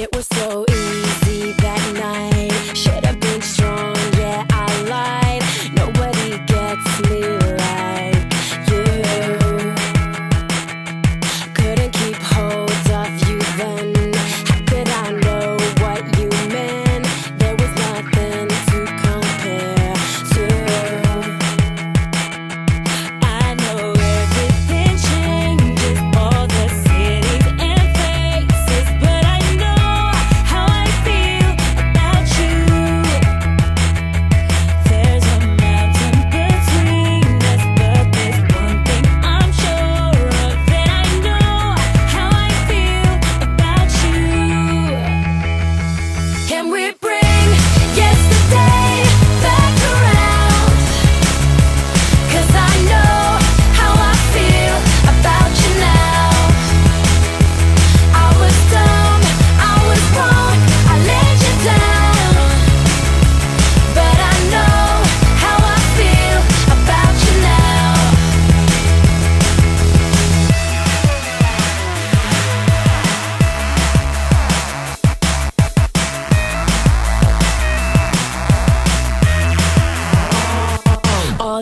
it was so easy.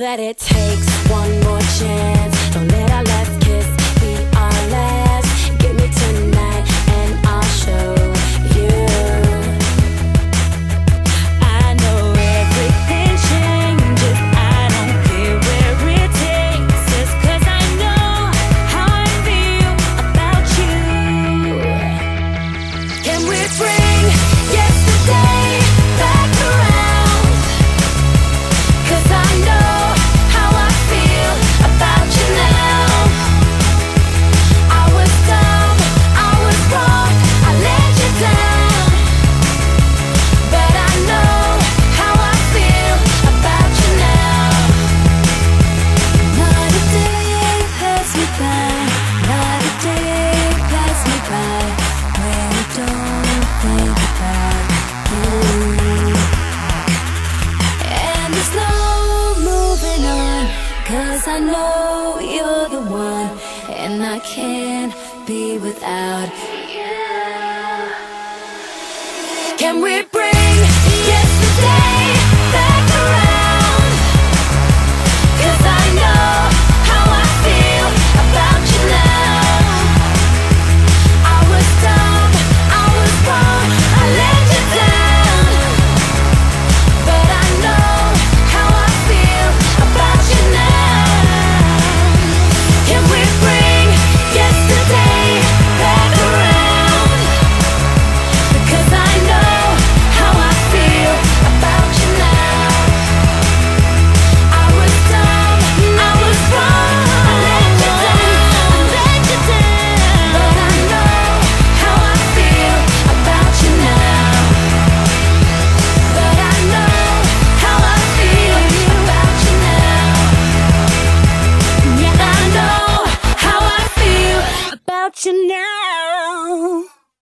that it takes one more chance. Don't let our last kiss be our last. Give me tonight and I'll show you. I know everything changes. I don't care where it takes us. Cause I know how I feel about you. Can we I know you're the one, and I can't be without you. Can we?